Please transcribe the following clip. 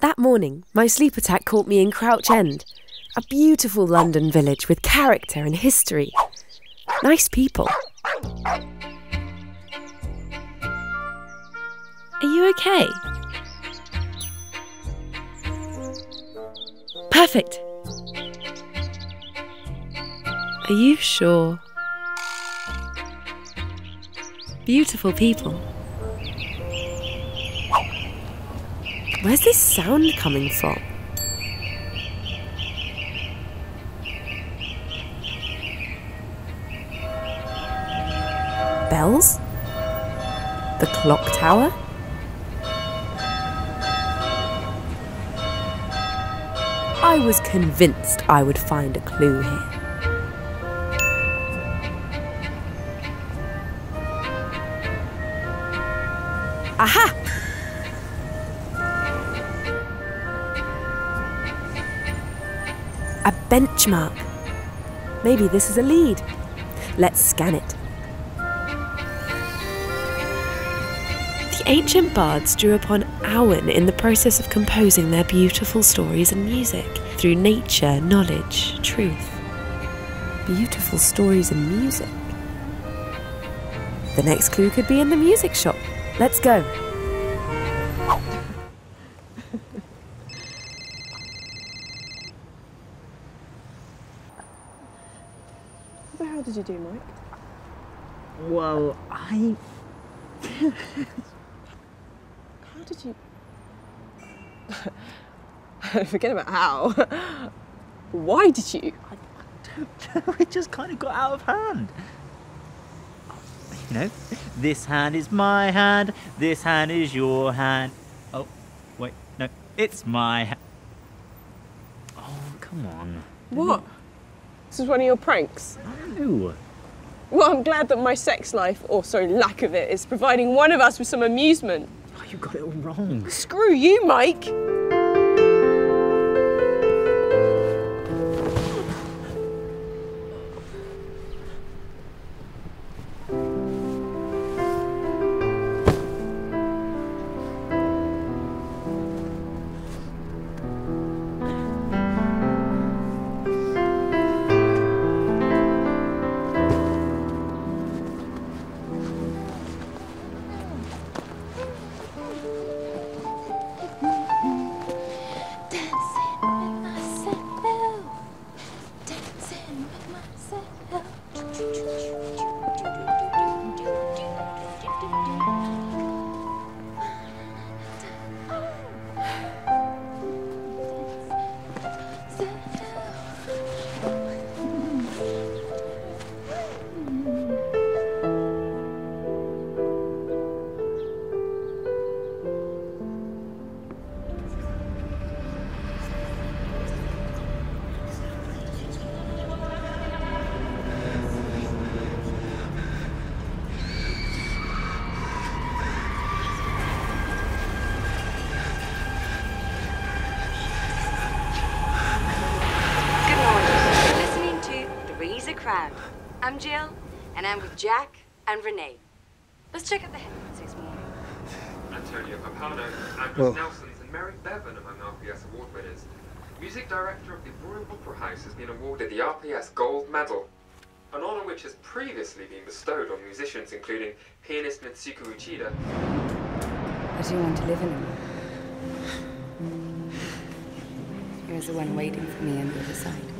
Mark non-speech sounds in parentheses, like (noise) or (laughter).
That morning, my sleep attack caught me in Crouch End, a beautiful London village with character and history. Nice people. Are you okay? Perfect. Are you sure? Beautiful people. Where's this sound coming from? Bells? The clock tower? I was convinced I would find a clue here. Aha! A benchmark. Maybe this is a lead. Let's scan it. The ancient bards drew upon Awen in the process of composing their beautiful stories and music through nature, knowledge, truth. Beautiful stories and music. The next clue could be in the music shop. Let's go. What the hell did you do, Mike? Well, I. How did you. (laughs) Forget about how. Why did you? I, don't know. (laughs) it just kind of got out of hand. You know, this hand is my hand, this hand is your hand. Oh, wait, no, it's my hand. Oh, come on. What? This is one of your pranks? No. Well, I'm glad that my sex life, or sorry, lack of it, is providing one of us with some amusement. Oh, you got it all wrong. Screw you, Mike! I'm Jill, and I'm with Jack and Renee. Let's check out the headlines this morning. Antonio Pappano, Andrew Well- Nelsons, and Mary Bevan among RPS award winners. Music director of the Royal Opera House has been awarded the RPS Gold Medal, an honour which has previously been bestowed on musicians including pianist Mitsuko Uchida, I do want to live in them. There's the one waiting for me on the other side.